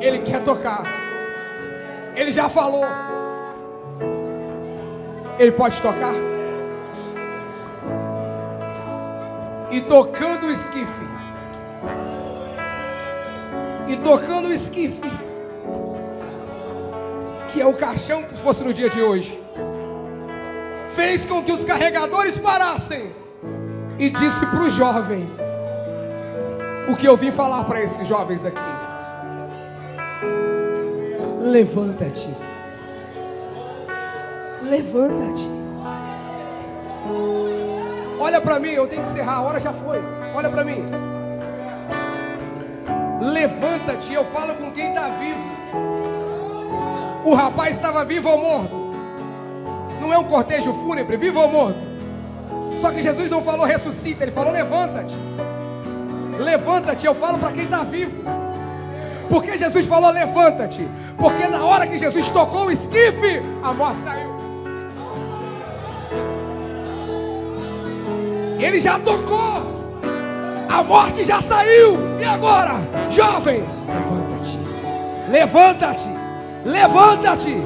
ele quer tocar. Ele já falou, ele pode tocar. E tocando o esquife, e tocando o esquife, é o caixão que fosse no dia de hoje, fez com que os carregadores parassem e disse para o jovem o que eu vim falar para esses jovens aqui: levanta-te, levanta-te. Olha para mim, eu tenho que encerrar, a hora já foi. Olha para mim. Levanta-te, eu falo com quem está vivo. O rapaz estava vivo ou morto? Não é um cortejo fúnebre, vivo ou morto? Só que Jesus não falou ressuscita, ele falou levanta-te. Levanta-te, eu falo para quem está vivo. Porque Jesus falou levanta-te? Porque na hora que Jesus tocou o esquife, a morte saiu. Ele já tocou, a morte já saiu. E agora, jovem, levanta-te, levanta-te. Levanta-te,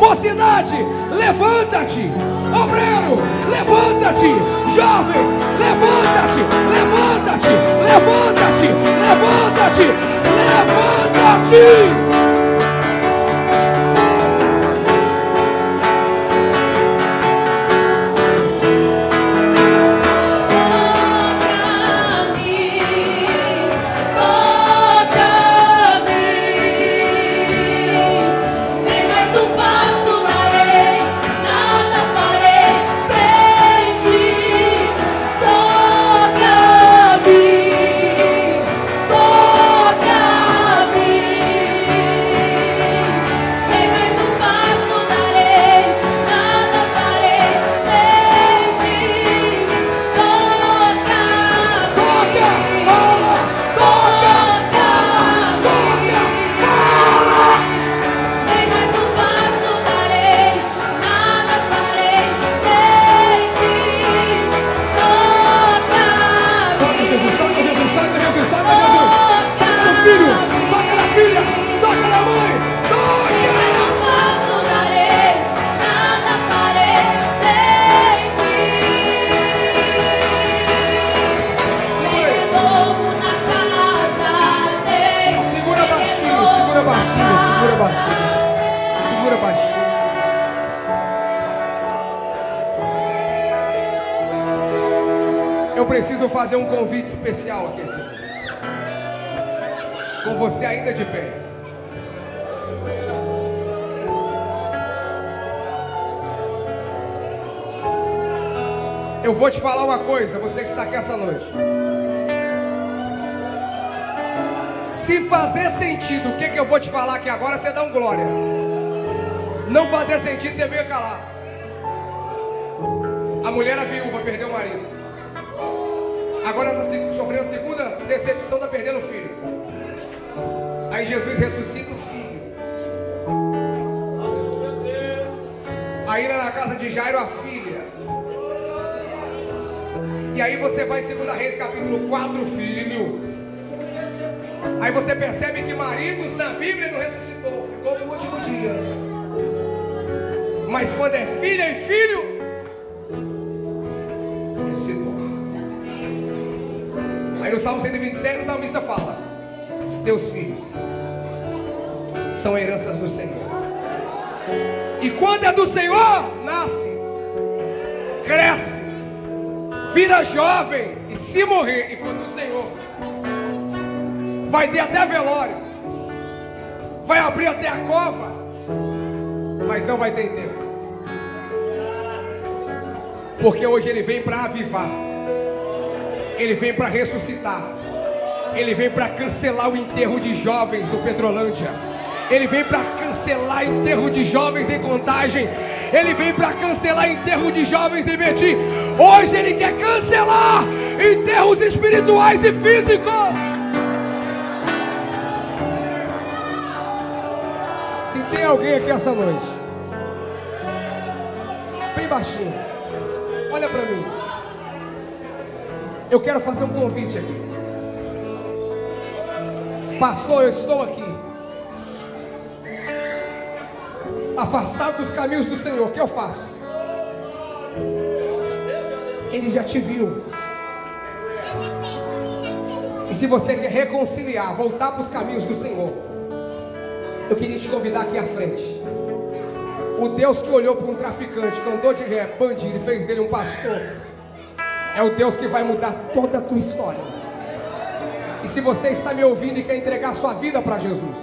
mocidade, levanta-te, obreiro, levanta-te, jovem, levanta-te, levanta-te, levanta-te, levanta-te, levanta-te. Fazer um convite especial aqui, Senhor. Com você ainda de pé. Eu vou te falar uma coisa, você que está aqui essa noite. Se fazer sentido o que, que eu vou te falar aqui agora, você dá um glória. Não fazer sentido, você veio calar. A mulher a viúva perdeu o marido. Agora está sofrendo a segunda decepção, está perdendo o filho. Aí Jesus ressuscita o filho. Aí lá na casa de Jairo a filha. E aí você vai em 2 Reis capítulo 4, filho. Aí você percebe que maridos na Bíblia não ressuscitou, ficou no último dia. Mas quando é filha e filho, No Salmo 127, o salmista fala: Os teus filhos são heranças do Senhor. E quando é do Senhor, nasce, cresce, vira jovem, e se morrer e for do Senhor, vai ter até velório, vai abrir até a cova, mas não vai ter tempo. Porque hoje ele vem para avivar. Ele vem para ressuscitar. Ele vem para cancelar o enterro de jovens do Petrolândia. Ele vem para cancelar enterro de jovens em contagem. Ele vem para cancelar enterro de jovens em Betim. Hoje ele quer cancelar enterro erros espirituais e físicos. Se tem alguém aqui essa noite, bem baixinho, olha para mim. Eu quero fazer um convite aqui. Pastor, eu estou aqui. Afastado dos caminhos do Senhor, o que eu faço? Ele já te viu. E se você quer reconciliar, voltar para os caminhos do Senhor, eu queria te convidar aqui à frente. O Deus que olhou para um traficante, que andou de ré, bandido e fez dele um pastor, é o Deus que vai mudar toda a tua história. E se você está me ouvindo e quer entregar sua vida para Jesus,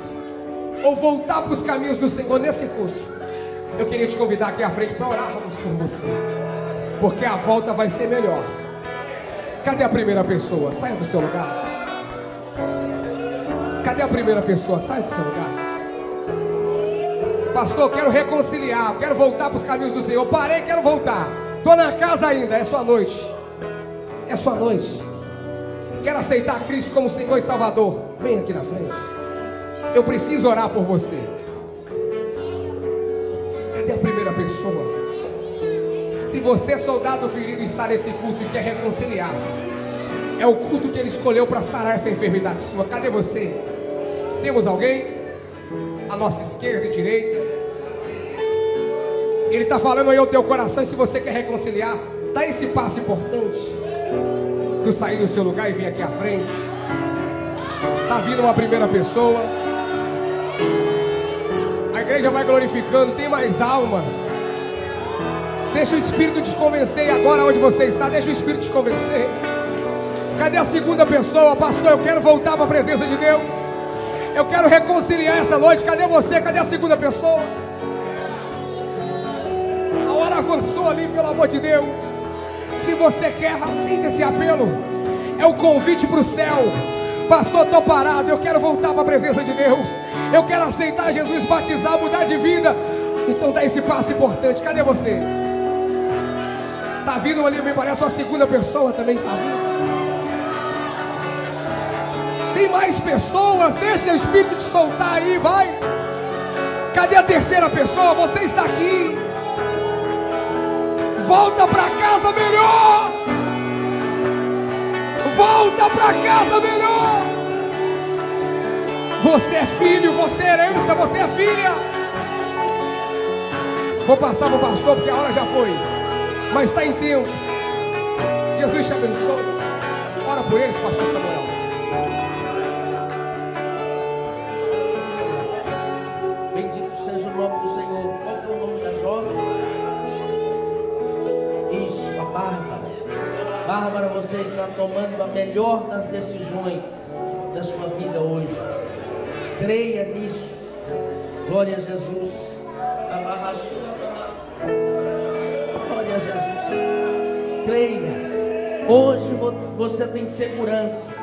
ou voltar para os caminhos do Senhor nesse culto, eu queria te convidar aqui à frente para orarmos por você, porque a volta vai ser melhor. Cadê a primeira pessoa? Saia do seu lugar. Cadê a primeira pessoa? Saia do seu lugar. Pastor, quero reconciliar, quero voltar para os caminhos do Senhor. Parei, quero voltar. Estou na casa ainda, é sua noite. É sua noite quer aceitar Cristo como Senhor e Salvador, vem aqui na frente. Eu preciso orar por você. Cadê a primeira pessoa? Se você, soldado ferido, está nesse culto e quer reconciliar, é o culto que ele escolheu para sarar essa enfermidade sua. Cadê você? Temos alguém? A nossa esquerda e direita. Ele está falando aí ao teu coração. E se você quer reconciliar, dá esse passo importante tu sair do seu lugar e vir aqui à frente. Está vindo uma primeira pessoa. A igreja vai glorificando, tem mais almas. Deixa o Espírito te convencer agora onde você está, deixa o Espírito te convencer. Cadê a segunda pessoa? Pastor, eu quero voltar para a presença de Deus. Eu quero reconciliar essa noite. Cadê você? Cadê a segunda pessoa? A hora avançou ali, pelo amor de Deus. Se você quer, aceita esse apelo. É o convite para o céu. Pastor, estou parado. Eu quero voltar para a presença de Deus. Eu quero aceitar Jesus, batizar, mudar de vida. Então dá esse passo importante. Cadê você? Está vindo ali, me parece uma segunda pessoa também está vindo. Tem mais pessoas, deixa o Espírito te soltar aí, vai. Cadê a terceira pessoa? Você está aqui volta para casa melhor. Volta para casa melhor. Você é filho, você é herança, você é filha. Vou passar para o pastor porque a hora já foi. Mas está em tempo. Jesus te abençoe. Ora por eles, pastor Samuel.
Você está tomando a melhor das decisões da sua vida hoje. Creia nisso. Glória a Jesus. Glória a Jesus. Creia. Hoje você tem segurança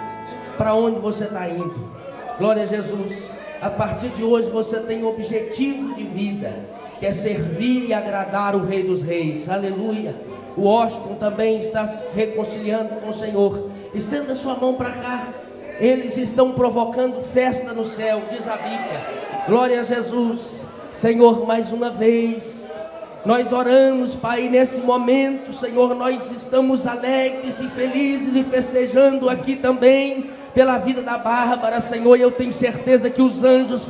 para onde você está indo. Glória a Jesus. A partir de hoje você tem objetivo de vida, que é servir e agradar o Rei dos Reis. Aleluia. O Washington também está se reconciliando com o Senhor. Estenda sua mão para cá. Eles estão provocando festa no céu, diz a Bíblia. Glória a Jesus. Senhor, mais uma vez, nós oramos, Pai, nesse momento, Senhor, nós estamos alegres e felizes e festejando aqui também pela vida da Bárbara, Senhor, e eu tenho certeza que os anjos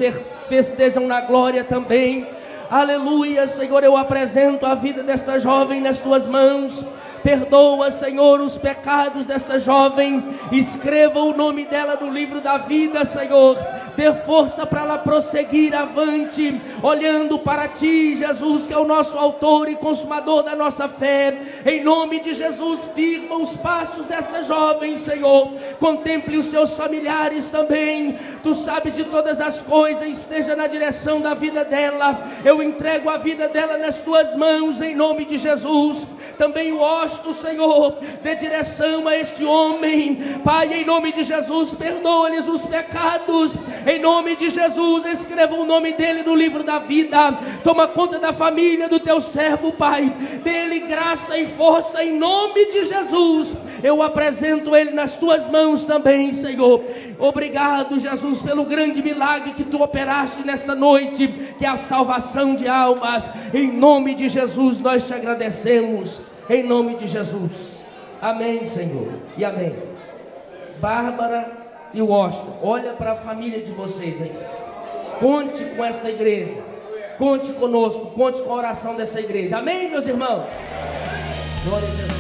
festejam na glória também. Aleluia, Senhor, eu apresento a vida desta jovem nas tuas mãos. Perdoa, Senhor, os pecados dessa jovem. Escreva o nome dela no livro da vida, Senhor. Dê força para ela prosseguir avante, olhando para ti, Jesus, que é o nosso autor e consumador da nossa fé. Em nome de Jesus, firma os passos dessa jovem, Senhor. Contemple os seus familiares também. Tu sabes de todas as coisas, esteja na direção da vida dela. Eu entrego a vida dela nas tuas mãos, em nome de Jesus. também o Osto, Senhor, dê direção a este homem, Pai, em nome de Jesus, perdoa-lhes os pecados, em nome de Jesus, escreva o nome dele no livro da vida, toma conta da família do teu servo, Pai, dê-lhe graça e força em nome de Jesus, eu apresento ele nas tuas mãos também, Senhor, obrigado, Jesus, pelo grande milagre que tu operaste nesta noite, que é a salvação de almas, em nome de Jesus, nós te agradecemos, em nome de Jesus, amém, Senhor, e amém. Bárbara e Washington, olha para a família de vocês aí. Conte com esta igreja. Conte conosco, conte com a oração dessa igreja. Amém, meus irmãos? Glória a Jesus.